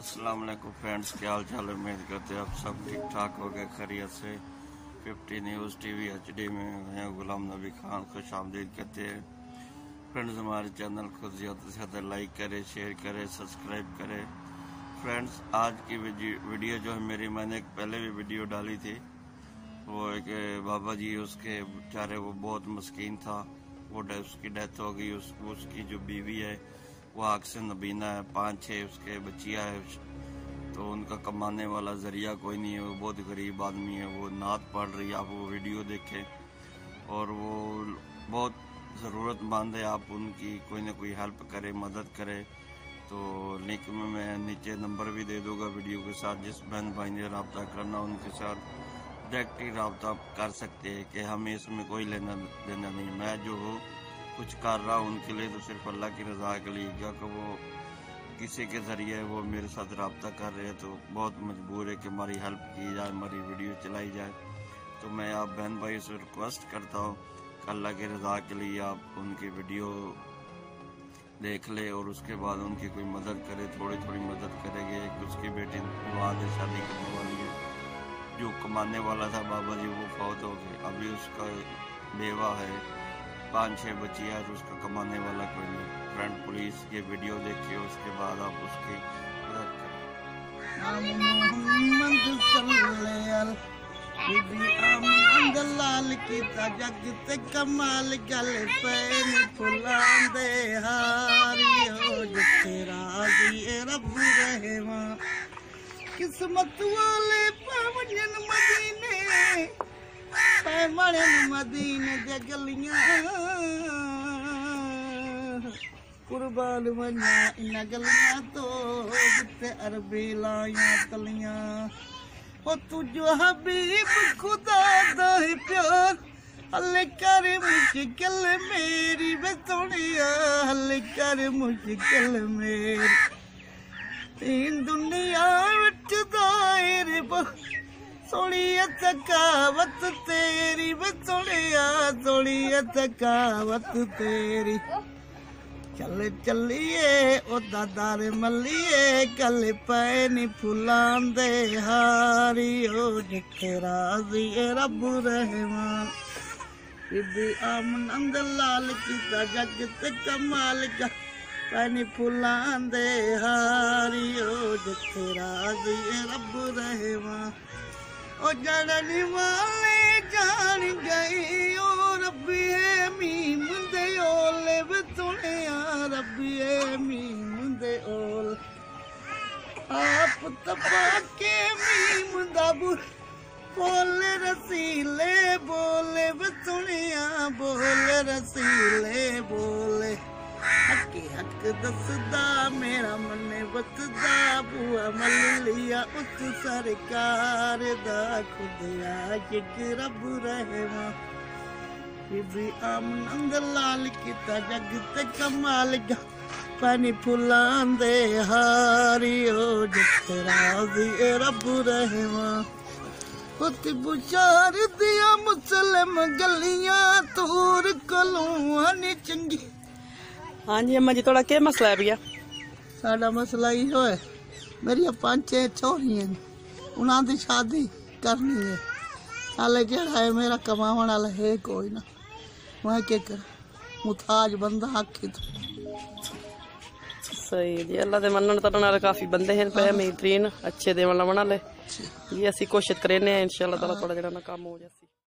वालेकुम फ्रेंड्स क्या हाल चाल उम्मीद करते हैं आप सब ठीक ठाक हो गए खैरियत से। 50 न्यूज़ टीवी एचडी में हैं गुलाम नबी खान खुश आमदीद कहते हैं। फ्रेंड्स हमारे चैनल को ज़्यादा से ज़्यादा लाइक करें शेयर करें सब्सक्राइब करें। फ्रेंड्स आज की वीडियो जो है मेरी मैंने एक पहले भी वीडियो डाली थी। वो एक बाबा जी उसके बेचारे वो बहुत मस्किन था। वो उसकी डेथ हो गई उस, उसकी जो बीवी है वो आग से नबीना है, पाँच छः उसके बच्चियाँ है तो उनका कमाने वाला ज़रिया कोई नहीं है, वो बहुत गरीब आदमी है, वो नात पढ़ रही है, आप वो वीडियो देखें, और वो बहुत ज़रूरतमंद है, आप उनकी कोई ना कोई हेल्प करे, मदद करे तो लिंक में मैं नीचे नंबर भी दे दूँगा वीडियो के साथ, जिस बहन भाई ने रबता करना, उनके साथ डायरेक्ट ही रबता कर सकते हैं कि हमें इसमें कोई लेना देना नहीं। मैं जो हूँ कुछ कर रहा हूँ, उनके लिए तो सिर्फ़ अल्लाह की रजा के लिए। क्या कि वो किसी के ज़रिए वो मेरे साथ रबता कर रहे हैं तो बहुत मजबूर है कि हमारी हेल्प की जाए, हमारी वीडियो चलाई जाए। तो मैं आप बहन भाई से रिक्वेस्ट करता हूँ कि अल्लाह की रजा के लिए आप उनकी वीडियो देख ले और उसके बाद उनकी कोई मदद करे थोड़ी थोड़ी मदद करेंगे उसकी बेटी विवाद शादी करने वाली है। जो कमाने वाला था बाबा जी, वो फौत हो गए। अभी उसका बेवा है। पाँच छः बच्ची है तो उसका कमाने वाला कोई नहीं। फ्रेंड पुलिस ये वीडियो देखिए, उसके बाद आप उसकी मदद करें। किस्मत वाले पावन मदीने पैमण मदीने जगलियाँ कुर्बान वञा इन गलियाँ तो जिते अरबी लाया तलियाँ ओ तुझो हबीब खुदा दा प्यार हल कर मुश्किल मेरी वे सोनिया हल कर मुश्किल मेरी दुनिया विच दायर सोनिया थकावत तेरी बस सोनिया सोनिया थकावत तेरी। चल चलिए, ओ मलिए, कल पे नी फुलांदे हारी, ओ जिथे राज़ी रब रहमान। बीबी आमनंद लाल किता जग ते कमाल का, पानी फुलांदे हारी, ओ जिथे राज़ी रब रहमान। ਉਹ ਜੜਨ ਵਾਲੇ ਜਾਣ ਗਈ ਉਹ ਰੱਬੀਏ ਮੀਮ ਦੇ ਓਲੇ ਵੇ ਤੁਣਿਆ ਰੱਬੀਏ ਮੀਮ ਦੇ ਓਲ। ਆਪ ਤਪਾ ਕੇ ਮੀਮ ਦਾ ਬੁ, ਬੋਲੇ ਰਸੀਲੇ, ਬੋਲੇ ਵੇ ਤੁਣਿਆ ਬੋਲੇ ਰਸੀਲੇ, ਬੋਲੇ। हक दसदा, मेरा मन बसदा, बुआ मल लिया उस सरकार दा। खुद आशिक रब रहमा। बीबी आमनंद लाल किता, जग ते कमाल गा। पानी फुलां दे हारी, ओ जित राज़ी रब रहमा। उति बुशार दिया मुस्लिम गलियाँ, तूर कलूं हनी चंगी ਚੰਗੀ ਹਾਂਜੀ ਅੰਮਾ ਜੀ ਤੁਹਾਡਾ ਕੀ ਮਸਲਾ ਹੈ ਭਈਆ ਸਾਡਾ ਮਸਲਾ ਇਹ ਹੋਇਆ ਮੇਰੀਆਂ ਪੰਜ ਛੇ ਛੋਰੀਆਂ ਨੇ ਉਹਨਾਂ ਦੀ ਸ਼ਾਦੀ ਕਰਨੀ ਹੈ ਹਾਲੇ ਜਿਹੜਾ ਹੈ ਮੇਰਾ ਕਮਾਉਣ ਵਾਲਾ ਹੈ ਕੋਈ ਨਾ ਮੈਂ ਕੀ ਕਰ ਮੁਤਾਜ ਬੰਦਾ ਆਖੀ ਤੋਂ ਸਹੀ ਜੀ ਅੱਲਾ ਦੇ ਮੰਨਣ ਤਰਨ ਨਾਲ ਕਾਫੀ ਬੰਦੇ ਹਨ ਪਏ ਮੇਤਰੀਨ ਅੱਛੇ ਦੇਵਨ ਲਵਣ ਵਾਲੇ ਜੀ ਅਸੀਂ ਕੋਸ਼ਿਸ਼ ਕਰਨੇ ਆ ਇਨਸ਼ਾਅੱਲਾ ਤਾਲਾ ਤੁਹਾਡਾ ਜਿਹੜਾ ਨਾ ਕੰਮ ਹੋ ਜਾਸੀ